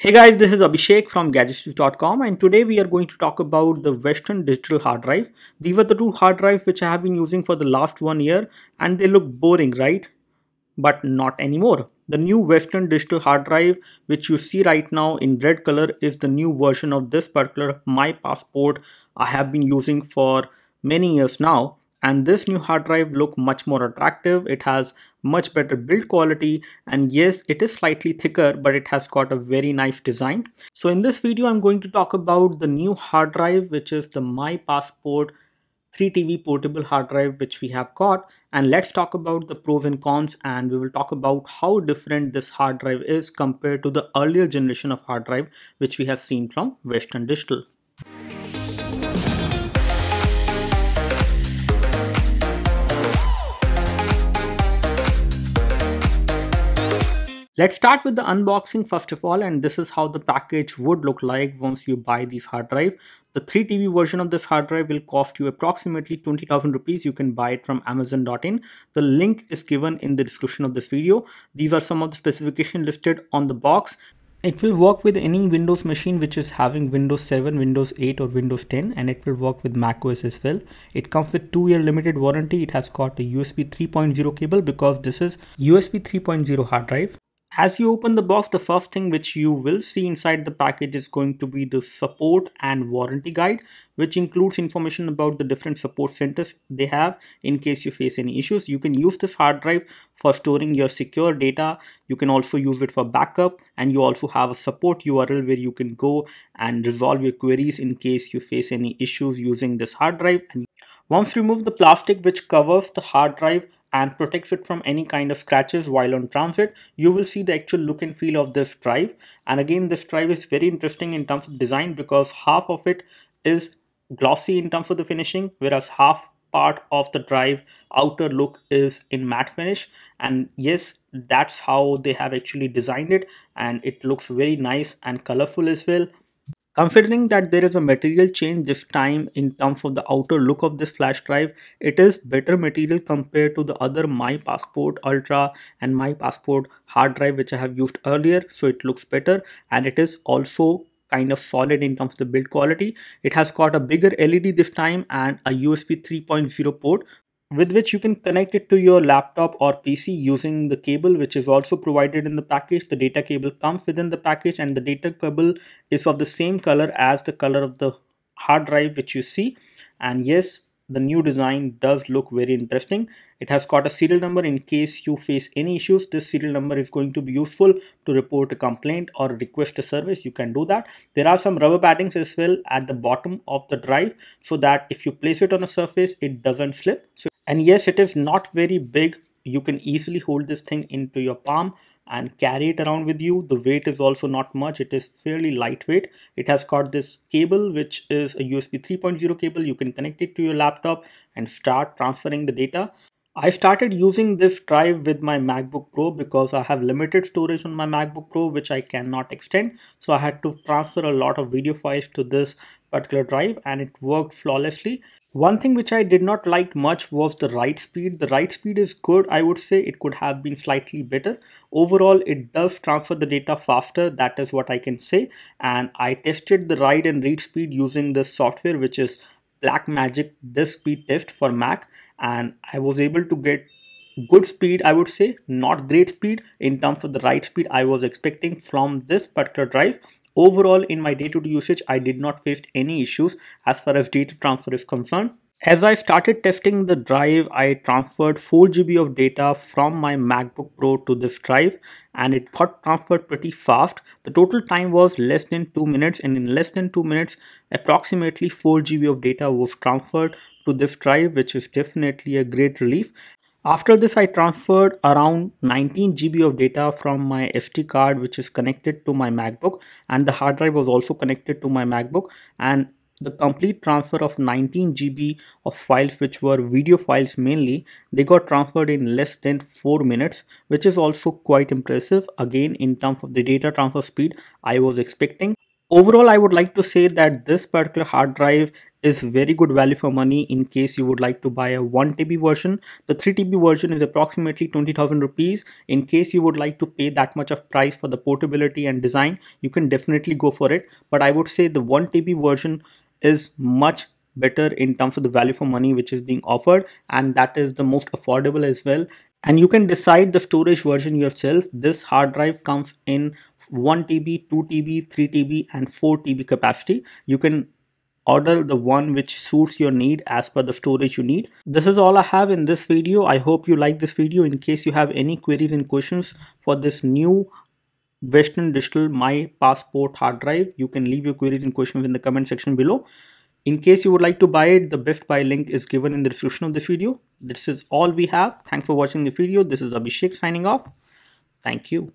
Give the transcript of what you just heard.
Hey guys, this is Abhishek from gadgetstouse.com and today we are going to talk about the Western Digital hard drive. These are the two hard drives which I have been using for the last one year and they look boring, right? But not anymore. The new Western Digital hard drive which you see right now in red color is the new version of this particular My Passport I have been using for many years now and this new hard drive look much more attractive. It has much better build quality. And yes it is slightly thicker but it has got a very nice design. So in this video i'm going to talk about the new hard drive which is the my passport 3tb portable hard drive which we have got. And let's talk about the pros and cons and we will talk about how different this hard drive is compared to the earlier generation of hard drive which we have seen from western digital Let's start with the unboxing first of all and this is how the package would look like once you buy this hard drive. The 3 TB version of this hard drive will cost you approximately 20,000 rupees. You can buy it from amazon.in. The link is given in the description of this video. These are some of the specifications listed on the box. It will work with any Windows machine which is having Windows 7, Windows 8 or Windows 10 and it will work with macOS as well. It comes with 2 year limited warranty. It has got a USB 3.0 cable because this is USB 3.0 hard drive. As you open the box, the first thing which you will see inside the package is going to be the support and warranty guide, which includes information about the different support centers they have in case you face any issues. You can use this hard drive for storing your secure data. You can also use it for backup and you also have a support URL where you can go and resolve your queries in case you face any issues using this hard drive. And once you remove the plastic which covers the hard drive, and protects it from any kind of scratches while on transit you will see the actual look and feel of this drive. And again this drive is very interesting in terms of design because half of it is glossy in terms of the finishing whereas half part of the drive outer look is in matte finish. And yes that's how they have actually designed it and it looks very nice and colorful as well Considering that there is a material change this time in terms of the outer look of this flash drive, it is better material compared to the other My Passport Ultra and My Passport hard drive which I have used earlier. So it looks better and it is also kind of solid in terms of the build quality. It has got a bigger LED this time and a USB 3.0 port with which you can connect it to your laptop or PC using the cable which is also provided in the package. The data cable comes within the package and the data cable is of the same color as the color of the hard drive which you see and yes the new design does look very interesting. It has got a serial number in case you face any issues. This serial number is going to be useful to report a complaint or request a service. You can do that. There are some rubber paddings as well at the bottom of the drive so that if you place it on a surface, it doesn't slip. So and yes it is not very big. You can easily hold this thing into your palm and carry it around with you. The weight is also not much. It is fairly lightweight. It has got this cable which is a usb 3.0 cable. You can connect it to your laptop and start transferring the data. I started using this drive with my MacBook Pro because I have limited storage on my MacBook Pro which I cannot extend. So I had to transfer a lot of video files to this particular drive and it worked flawlessly. One thing which I did not like much was the write speed. The write speed is good, I would say it could have been slightly better. Overall, it does transfer the data faster, that is what I can say. And I tested the write and read speed using this software which is Blackmagic Disk Speed Test for Mac and I was able to get good speed I would say not great speed in terms of the write speed I was expecting from this particular drive Overall, in my day-to-day -day usage, I did not face any issues as far as data transfer is concerned. As I started testing the drive, I transferred 4 GB of data from my MacBook Pro to this drive and it got transferred pretty fast. The total time was less than 2 minutes and in less than 2 minutes, approximately 4 GB of data was transferred to this drive which is definitely a great relief after this, I transferred around 19 GB of data from my SD card, which is connected to my MacBook and the hard drive was also connected to my MacBook and the complete transfer of 19 GB of files which were video files mainly they got transferred in less than 4 minutes which is also quite impressive. Again in terms of the data transfer speed I was expecting. Overall, I would like to say that this particular hard drive is very good value for money in case you would like to buy a 1 TB version. The 3 TB version is approximately 20,000 rupees. In case you would like to pay that much of price for the portability and design, you can definitely go for it. But I would say the 1 TB version is much better in terms of the value for money which is being offered and that is the most affordable as well and you can decide the storage version yourself this hard drive comes in 1 TB, 2 TB, 3 TB and 4 TB capacity. You can order the one which suits your need as per the storage you need. This is all I have in this video. I hope you like this video. In case you have any queries and questions for this new Western Digital My Passport hard drive, you can leave your queries and questions in the comment section below. In case you would like to buy it, the best buy link is given in the description of this video. This is all we have. Thanks for watching the video. This is Abhishek signing off. Thank you.